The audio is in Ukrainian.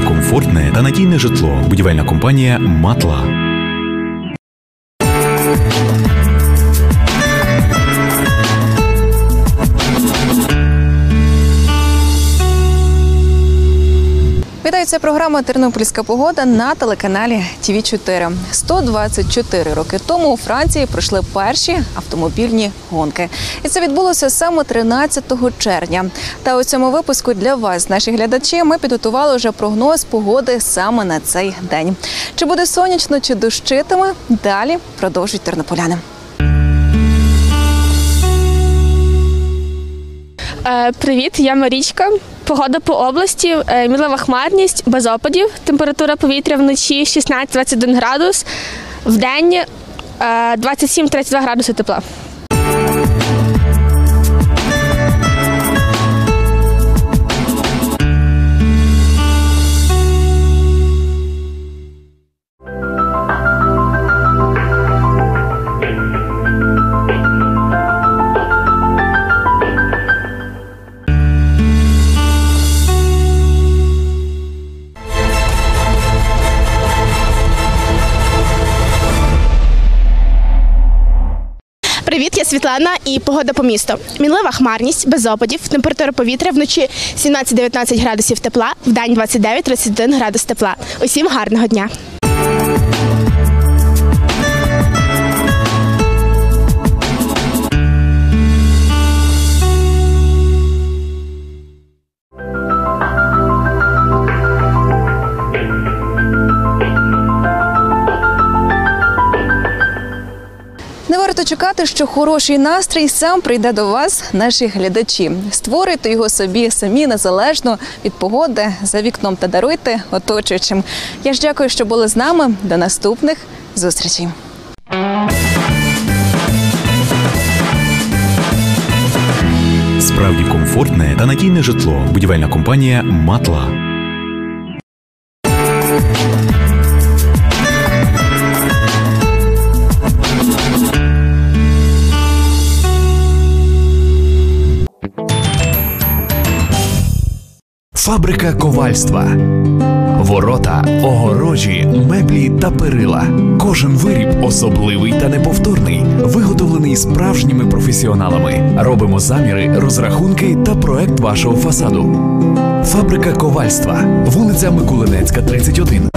комфортне та надійне житло. Будівельна компанія Матла. Це програма Тернопільська погода на телеканалі ТВ 4 124 роки тому у Франції пройшли перші автомобільні гонки, і це відбулося саме 13 червня. Та у цьому випуску для вас, наші глядачі, ми підготували вже прогноз погоди саме на цей день. Чи буде сонячно, чи дощитиме? Далі продовжують тернополяни. Е, Привіт, я Марічка. Погода по області, е, мінлива хмарність, без опадів. Температура повітря вночі 16-21 градус, в день е, 27-32 градуси тепла. Привіт, я Світлана і погода по місту. Мінлива хмарність, без опадів, температура повітря вночі 17-19 градусів тепла, в день 29-31 градус тепла. Усім гарного дня! Не варто чекати, що хороший настрій сам прийде до вас, наші глядачі. Створюйте його собі самі незалежно від погоди за вікном та даруйте оточуючим. Я ж дякую, що були з нами. До наступних зустрічей. Справді комфортне та надійне житло. Будівельна компанія Матла. Фабрика ковальства. Ворота, огорожі, меблі та перила. Кожен виріб особливий та неповторний, виготовлений справжніми професіоналами. Робимо заміри, розрахунки та проект вашого фасаду. Фабрика ковальства. Вулиця Микулинецька, 31.